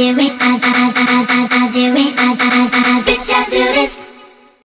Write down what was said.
do it, I, I, I, I, I do it.